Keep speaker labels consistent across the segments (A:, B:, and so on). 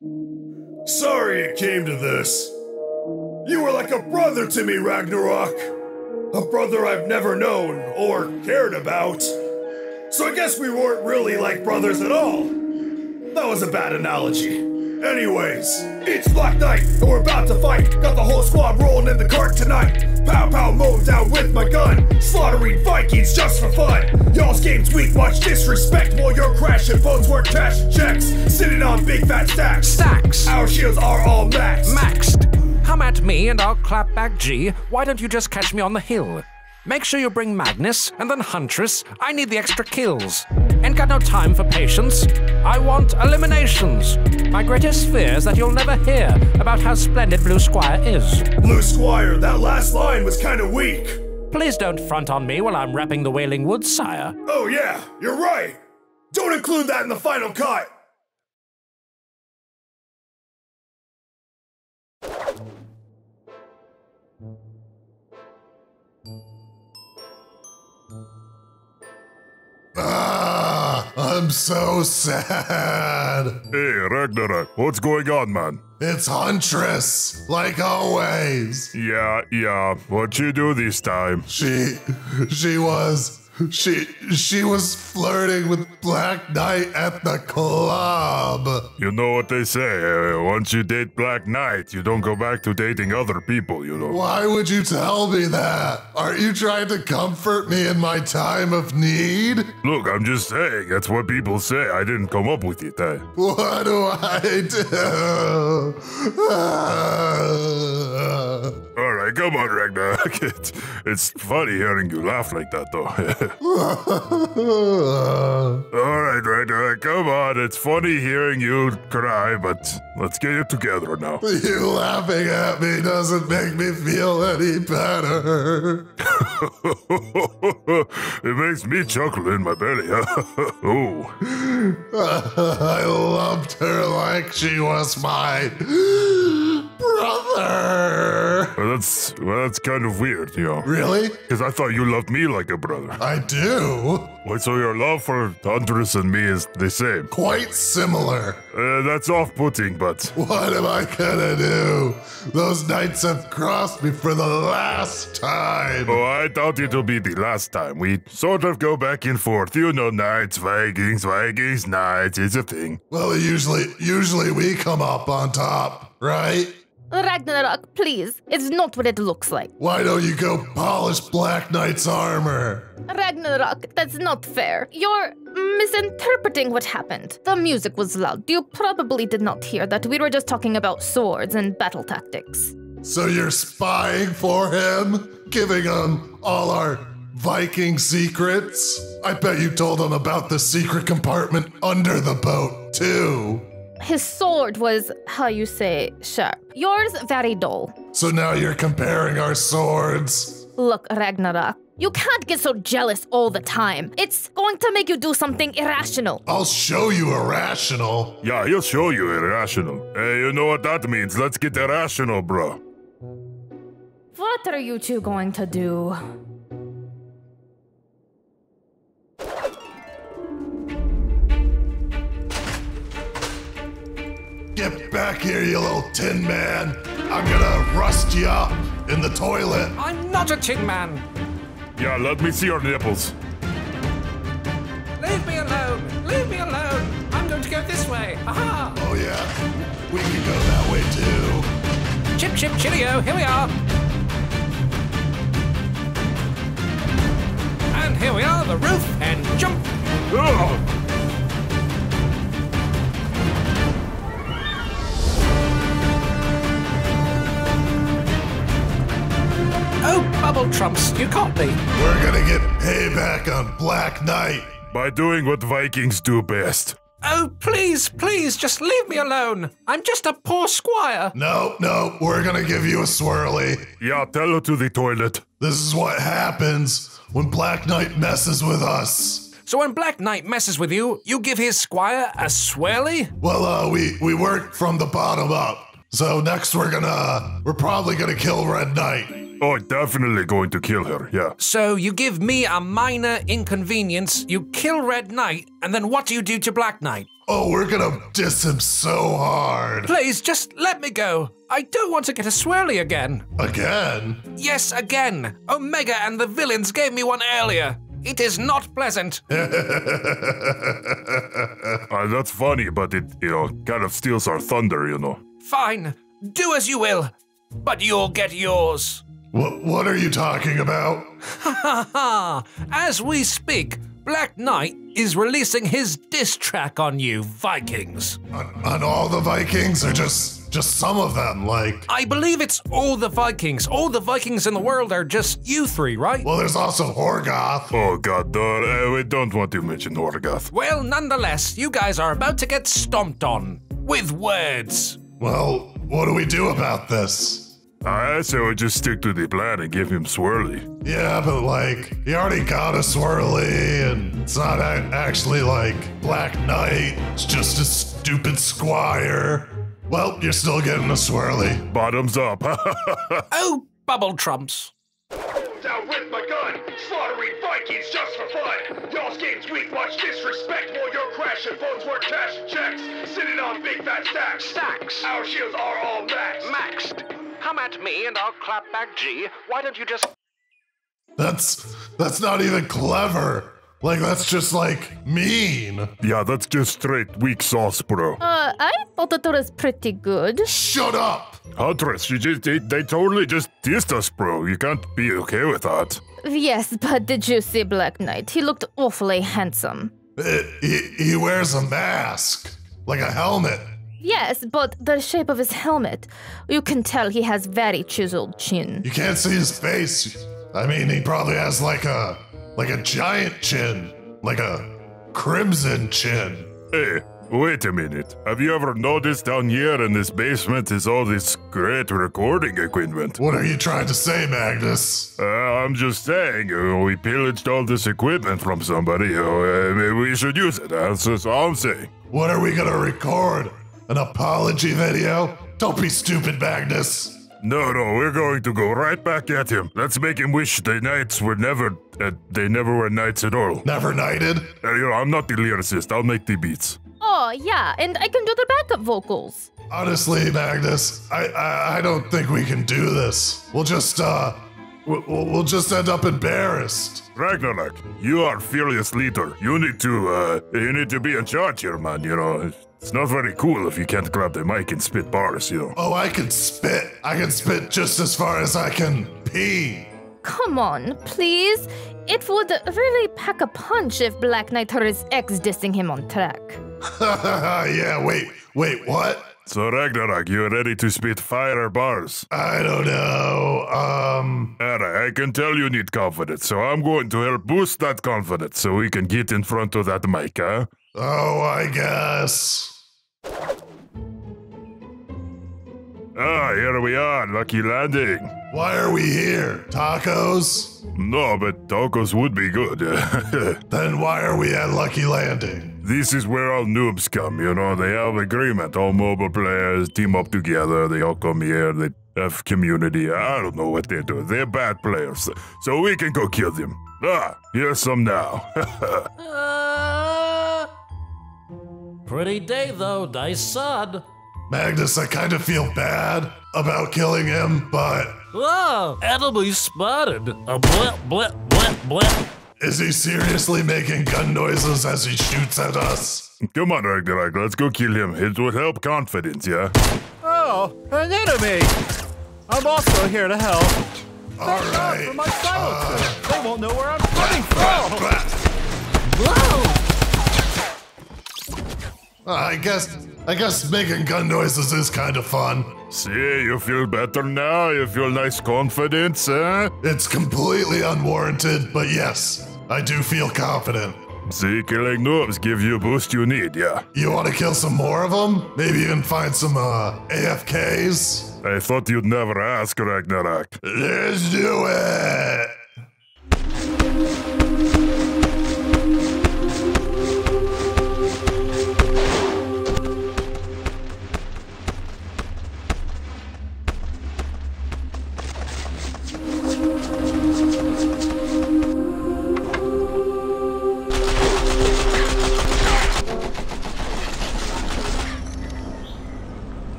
A: Sorry it came to this. You were like a brother to me, Ragnarok. A brother I've never known or cared about. So I guess we weren't really like brothers at all. That was a bad analogy. Anyways, it's Black Knight, and we're about to fight. Got the whole squad rolling in the cart tonight. Pow pow mow down with my gun. Slaughtering Vikings just for fun. Y'all's game's weak, much disrespect while you're crashing. Phones work cash checks. Sitting on big fat stacks.
B: Stacks.
A: Our shields are all maxed.
B: Maxed. Come at me and I'll clap back G. Why don't you just catch me on the hill? Make sure you bring Magnus and then Huntress. I need the extra kills. Ain't got no time for patience. I want eliminations. My greatest fear is that you'll never hear about how splendid Blue Squire is.
A: Blue Squire, that last line was kinda weak.
B: Please don't front on me while I'm rapping the Wailing Woods, sire.
A: Oh, yeah, you're right. Don't include that in the final cut.
C: I'm so sad.
D: Hey, Ragnarok, what's going on, man?
C: It's Huntress, like always.
D: Yeah, yeah, What'd you do this time?
C: She, she was, she, she was flirting with Black Knight at the club.
D: You know what they say, uh, once you date Black Knight, you don't go back to dating other people, you know?
C: Why would you tell me that? Aren't you trying to comfort me in my time of need?
D: Look, I'm just saying, that's what people say. I didn't come up with it. eh?
C: What do I do? Ah.
D: Alright, come on, Ragnar. It's, it's funny hearing you laugh like that, though. Alright, Ragnarok, come on. It's funny hearing you cry, but let's get it together now.
C: You laughing at me doesn't make me feel any better.
D: it makes me chuckle in my belly. oh,
C: I loved her like she was
D: well, that's well, that's kind of weird, you know.
C: Really?
D: Because I thought you loved me like a brother.
C: I do.
D: Wait, so your love for Huntress and me is the same?
C: Quite similar.
D: Uh, that's off-putting, but
C: What am I gonna do? Those knights have crossed me for the last time.
D: oh, I thought it would be the last time. We sort of go back and forth. You know, Knights, Vikings, Vikings, Knights. It's a thing.
C: Well, usually, usually we come up on top, right?
E: Ragnarok, please. It's not what it looks like.
C: Why don't you go polish Black Knight's armor?
E: Ragnarok, that's not fair. You're misinterpreting what happened. The music was loud. You probably did not hear that we were just talking about swords and battle tactics.
C: So you're spying for him? Giving him all our Viking secrets? I bet you told him about the secret compartment under the boat, too.
E: His sword was, how you say, sharp. Yours, very dull.
C: So now you're comparing our swords?
E: Look, Ragnarok, you can't get so jealous all the time. It's going to make you do something irrational.
C: I'll show you irrational.
D: Yeah, he'll show you irrational. Hey, you know what that means? Let's get irrational, bro.
E: What are you two going to do?
C: Get back here, you little tin man. I'm gonna rust you up in the toilet.
B: I'm not a tin man.
D: Yeah, let me see your nipples.
B: Leave me alone. Leave me alone. I'm going to go this way. Aha!
C: Oh, yeah. We can go that way, too.
B: Chip, chip, chillio. Here we are. And here we are, the roof, and jump.
D: Ugh!
B: Trumps, you caught me.
C: We're gonna get payback on Black Knight.
D: By doing what Vikings do best.
B: Oh, please, please, just leave me alone. I'm just a poor squire.
C: No, no, we're gonna give you a swirly.
D: Yeah, tell her to the toilet.
C: This is what happens when Black Knight messes with us.
B: So when Black Knight messes with you, you give his squire a swirly?
C: Well, uh, we we work from the bottom up. So next we're gonna we're probably gonna kill Red Knight.
D: Oh, definitely going to kill her, yeah.
B: So you give me a minor inconvenience, you kill Red Knight, and then what do you do to Black Knight?
C: Oh, we're gonna diss him so hard.
B: Please, just let me go. I don't want to get a swirly again.
C: Again?
B: Yes, again. Omega and the villains gave me one earlier. It is not pleasant.
D: Uh, that's funny, but it, you know, kind of steals our thunder, you know.
B: Fine, do as you will, but you'll get yours.
C: What, what are you talking about?
B: Ha ha! Ha! As we speak, Black Knight is releasing his diss track on you, Vikings.
C: On, on all the Vikings or just just some of them? Like,
B: I believe it's all the Vikings. All the Vikings in the world are just you three, right?
C: well, there's also Horgoth.
D: Oh god, uh, we don't want to mention Horgoth.
B: Well, nonetheless, you guys are about to get stomped on. With words.
C: Well, what do we do about this?
D: I say we just stick to the plan and give him Swirly.
C: Yeah, but like, he already got a swirly, and it's not a- actually like Black Knight. It's just a stupid squire. Well, you're still getting a swirly.
D: Bottoms up.
B: Oh, bubble trumps.
A: Down with my gun, slaughtering Vikings just for fun. Y'all's game's weak, watch disrespect while you're crashing. Phones work cash checks, sitting on big fat stacks.
B: Stacks.
A: Our shields are all maxed.
B: Maxed. Come at me and I'll clap back G. Why don't you just.
C: That's that's not even clever. Like that's just like mean.
D: yeah, that's just straight weak sauce, bro.
E: Uh, I thought that was pretty good.
C: Shut up.
D: Huntress, you just, they, they totally just dissed us, bro. You can't be okay with that.
E: Yes, but did you see Black Knight? He looked awfully handsome.
C: Uh, he, he wears a mask, like a helmet.
E: Yes, but the shape of his helmet. You can tell he has very chiseled chin.
C: You can't see his face. I mean, he probably has like a like a giant chin, like a crimson chin.
D: Hey, wait a minute. Have you ever noticed down here in this basement is all this great recording equipment?
C: What are you trying to say, Magnus?
D: Uh, I'm just saying, uh, we pillaged all this equipment from somebody. Uh, maybe we should use it. That's, that's all I'm saying.
C: What are we gonna record? An apology video? Don't be stupid, Magnus.
D: No, no, we're going to go right back at him. Let's make him wish the knights were never, uh, they never were knights at all.
C: Never knighted?
D: Uh, you know, I'm not the lyricist. I'll make the beats.
E: Oh, yeah, and I can do the backup vocals.
C: Honestly, Magnus, I, I I don't think we can do this. We'll just uh, we'll, we'll just end up embarrassed.
D: Ragnarok, you are fearless leader. You need to, uh, you need to be in charge here, man. You know, it's not very cool if you can't grab the mic and spit bars. You know.
C: Oh, I can spit. I can spit just as far as I can pee.
E: Come on, please. It would really pack a punch if Black Knight heard his ex dissing him on track.
C: yeah, wait, wait, what?
D: So Ragnarok, you're ready to spit fire bars?
C: I don't know. Um,
D: Alright, I can tell you need confidence, so I'm going to help boost that confidence so we can get in front of that mic, huh?
C: oh, I guess.
D: Ah, here we are, lucky landing.
C: Why are we here? Tacos?
D: No, but tacos would be good.
C: Then why are we at Lucky Landing?
D: this is where all noobs come, you know. They have agreement. All mobile players team up together. They all come here. They have community. I don't know what they do. They're bad players, so we can go kill them. Ah, here's some now.
F: Uh, pretty day though, nice sun.
C: Magnus, I kind of feel bad about killing him, but
F: Oh, enemy spotted. A blip, blip, blip, blip.
C: is he seriously making gun noises as he shoots at us?
D: Come on, Ragnarok, let's go kill him. It would help confidence, yeah?
G: Oh, an enemy! I'm also here to help.
C: All
G: For
C: right.
G: my silencer. Uh, they won't know where I'm coming from.
F: Whoa!
C: I guess I guess making gun noises is kind of fun.
D: See, you feel better now? You feel nice confidence, eh?
C: It's completely unwarranted, but yes, I do feel confident.
D: See, killing noobs give you a boost you need, yeah?
C: You want to kill some more of them? Maybe even find some uh, AFKs?
D: I thought you'd never ask, Ragnarok.
C: Let's do it!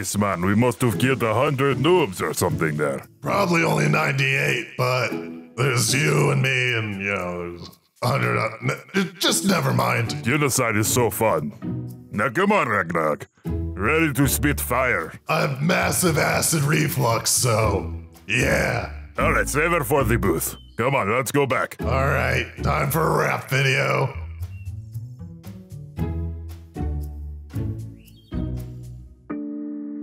D: Nice, man. We must have killed a hundred noobs or something there.
C: Probably only 98, but there's you and me, and you know, there's 100. uh, Just never mind.
D: Genocide is so fun. Now come on, Ragnarok. Ready to spit fire.
C: I have massive acid reflux, so yeah.
D: All right, save it for the booth. Come on, let's go back.
C: All right, time for a rap video.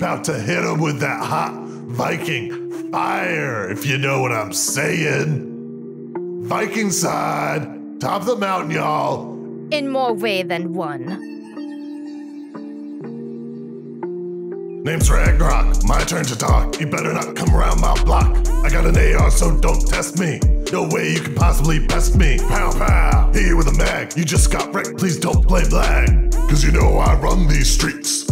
C: About to hit him with that hot Viking fire, if you know what I'm saying. Viking side, top of the mountain, y'all.
E: In more way than one.
C: Name's Ragnarok, my turn to talk. You better not come around my block. I got an AR, so don't test me. No way you can possibly best me. Pow pow, hit you with a mag. You just got wrecked, please don't play black. Cause you know I run these streets.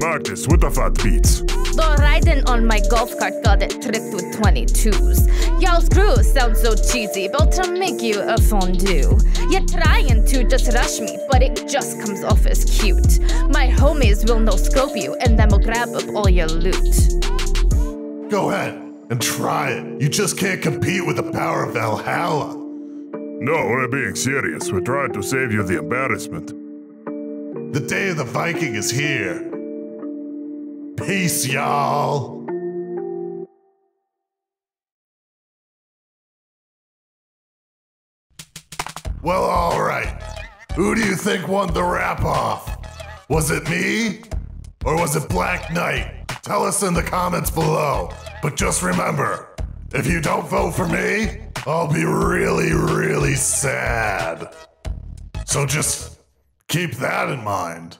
D: Magnus with the fat beats.
E: Though riding on my golf cart got it tricked with 22s. Y'all's crew sounds so cheesy, but to make you a fondue. You're trying to just rush me, but it just comes off as cute. My homies will no scope you, and then will grab up all your loot.
C: Go ahead and try it. You just can't compete with the power of Valhalla.
D: No, we're being serious. We're trying to save you the embarrassment.
C: The day of the Viking is here. Peace, y'all. Well, alright. Who do you think won the rap off? Was it me? Or was it Black Knight? Tell us in the comments below. But just remember, if you don't vote for me, I'll be really, really sad. So just keep that in mind.